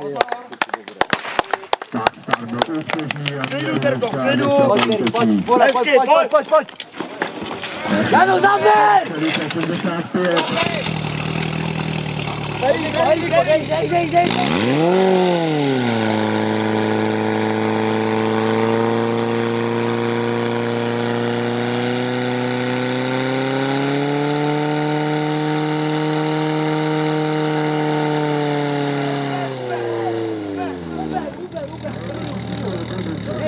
Tak Pojď, pojď, pojď, pojď, pojď, pojď. Janu,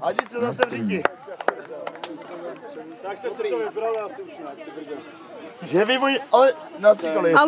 A jdi se zase v říti. Tak se to vybral, já si už. Že vy můj, ale na